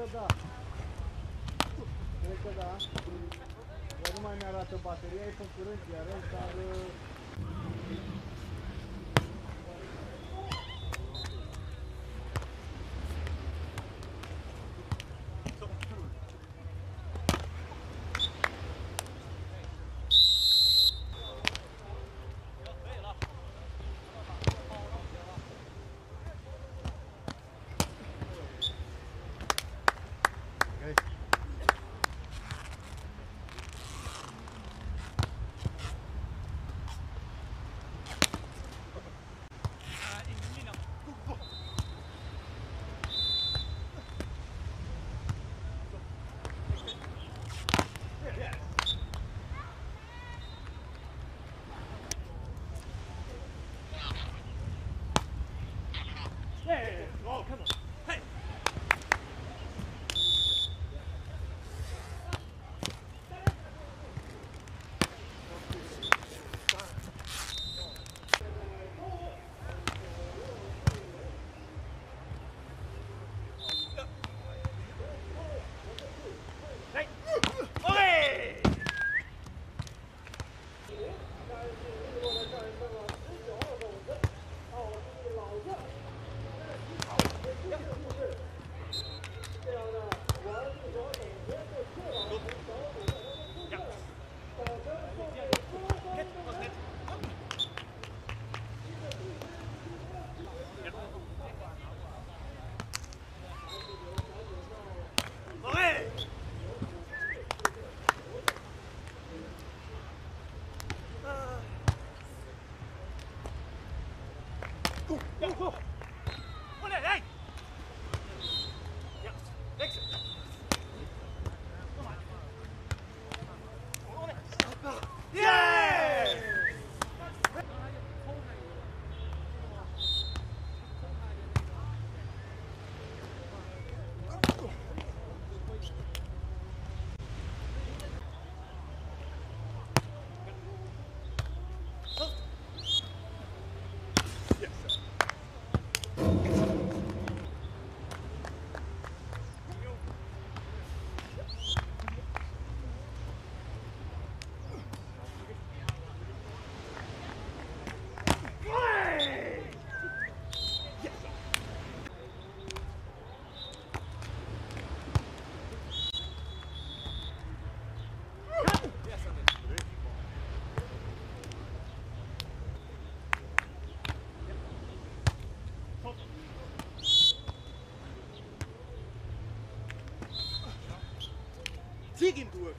că da. Cred că da. Dar nu mai mi-arată bateria, e pe curând, iar dar... Regenburg.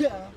Yeah.